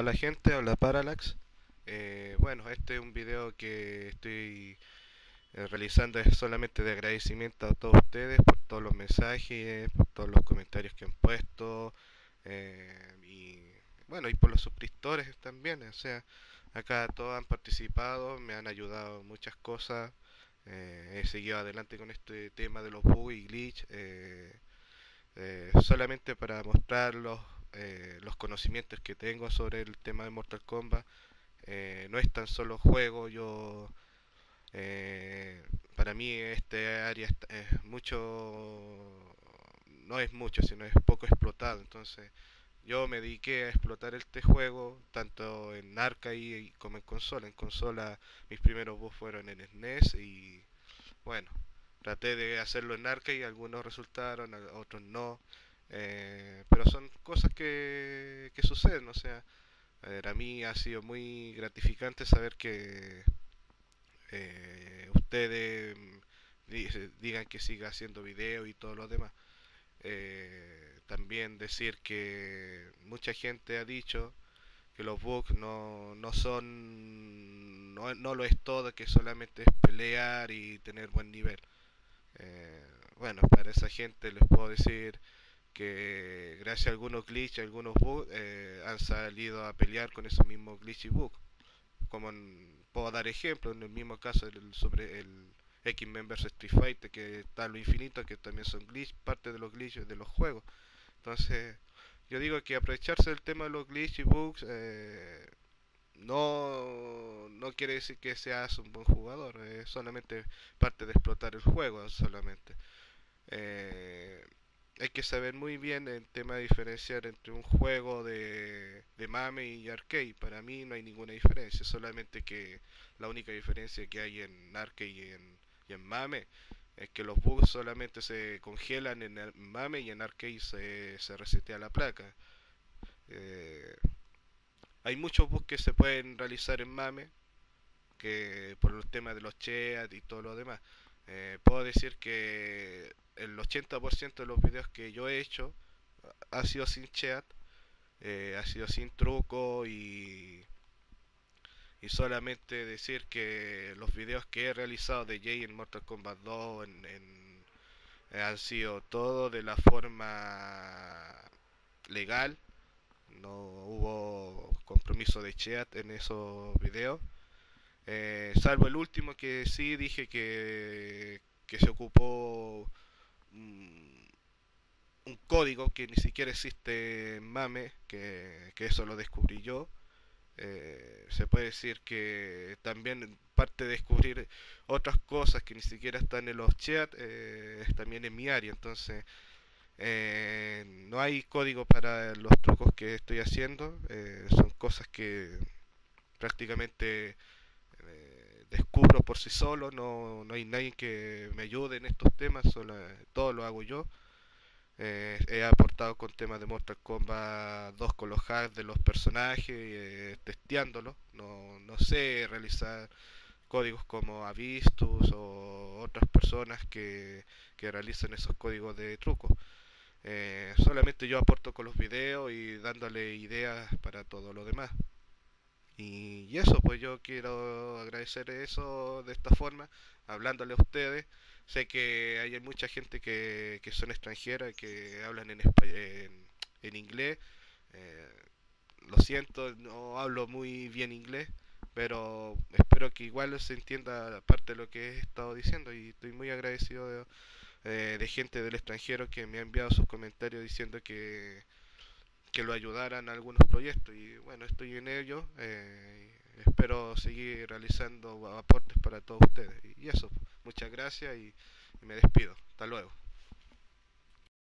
Hola gente, hola Parallax. Eh, bueno, este es un video que estoy eh, realizando es solamente de agradecimiento a todos ustedes por todos los mensajes, por todos los comentarios que han puesto eh, y bueno, y por los suscriptores también. O sea, acá todos han participado, me han ayudado muchas cosas. he seguido adelante con este tema de los bugs y glitch solamente para mostrarlos eh, los conocimientos que tengo sobre el tema de Mortal Kombat. Eh, no es tan solo juego, yo eh, para mí este área es mucho, no es mucho, sino es poco explotado. Entonces yo me dediqué a explotar este juego tanto en arcade como en consola. En consola mis primeros bugs fueron en SNES y bueno, traté de hacerlo en arcade, algunos resultaron, otros no. Eh, pero son cosas que, que suceden, o sea, a, mí ha sido muy gratificante saber que eh, ustedes digan que siga haciendo video y todo lo demás. Eh, también decir que mucha gente ha dicho que los bugs no, no son, no, no, lo es todo, que solamente es pelear y tener buen nivel. bueno, para esa gente les puedo decir que gracias a algunos glitches, algunos bugs, eh, han salido a pelear con esos mismos glitch y bugs. Como puedo dar ejemplo, en el mismo caso sobre el X-Men vs Street Fighter, que está lo infinito, que también son glitch, parte de los glitches de los juegos. Entonces, yo digo que aprovecharse del tema de los glitch y bugs eh, no, no quiere decir que seas un buen jugador, es solamente parte de explotar el juego, solamente. Eh, hay que saber muy bien el tema de diferenciar entre un juego de, mame y arcade. Para mí no hay ninguna diferencia, solamente que la única diferencia que hay en arcade y en, mame es que los bugs solamente se congelan en el mame y en arcade se, se resetea la placa. Eh, hay muchos bugs que se pueden realizar en mame, que por el tema de los cheats y todo lo demás. Eh, puedo decir que el 80% de los videos que yo he hecho ha sido sin chat, eh, ha sido sin truco y, y solamente decir que los videos que he realizado de Jay en Mortal Kombat 2 en, eh, han sido todo de la forma legal, no hubo compromiso de chat en esos videos. Eh, salvo el último que sí dije que, que se ocupó un código que ni siquiera existe en MAME, que, eso lo descubrí yo. Eh, se puede decir que también parte de descubrir otras cosas que ni siquiera están en los chats, eh, también en mi área. Entonces, eh, no hay código para los trucos que estoy haciendo. son cosas que prácticamente descubro por sí solo, no, no hay nadie que me ayude en estos temas, solo, todo lo hago yo. Eh, he aportado con temas de Mortal Kombat 2 con los hacks de los personajes, eh, testeándolos. No, no sé realizar códigos como Avistus o otras personas que, que realizan esos códigos de truco. Eh, solamente yo aporto con los videos y dándole ideas para todo lo demás. Y, eso, pues yo quiero agradecer eso de esta forma, hablándole a ustedes. Sé que hay mucha gente que, que son extranjeras, que hablan en, en, inglés. Eh, lo siento, no hablo muy bien inglés, pero espero que igual se entienda parte de lo que he estado diciendo y estoy muy agradecido de, eh, de gente del extranjero que me ha enviado sus comentarios diciendo que que lo ayudaran a algunos proyectos y bueno, estoy en ello. Eh, espero seguir realizando aportes para todos ustedes. Y eso, muchas gracias y me despido. Hasta luego.